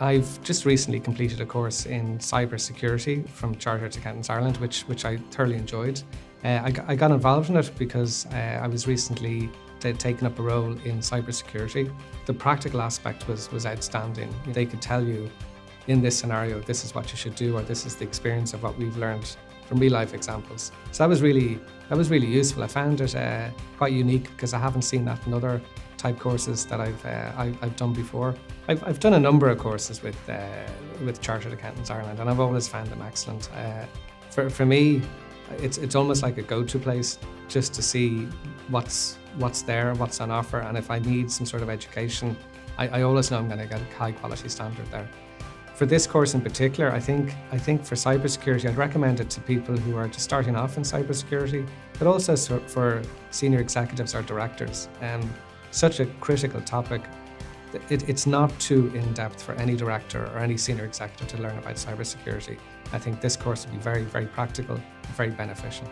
I've just recently completed a course in cybersecurity from Chartered Accountants Ireland, which, which I thoroughly enjoyed. Uh, I, got, I, got involved in it because uh, I was recently taken up a role in cybersecurity. The practical aspect was, was outstanding. They could tell you in this scenario, this is what you should do, or this is the experience of what we've learned from real life examples. So that was really that was really useful. I found it uh, quite unique because I haven't seen that in other type courses that I've uh, I, have done before. I've, I've done a number of courses with uh, with Chartered Accountants Ireland, and I've always found them excellent. Uh, for for me, it's it's almost like a go-to place just to see what's what's there, what's on offer, and if I need some sort of education, I, I always know I'm going to get a high quality standard there. For this course in particular, I think I think for cybersecurity, I'd recommend it to people who are just starting off in cybersecurity, but also for senior executives or directors. Um, such a critical topic. It, it's not too in-depth for any director or any senior executive to learn about cybersecurity. I think this course will be very, very practical, and very beneficial.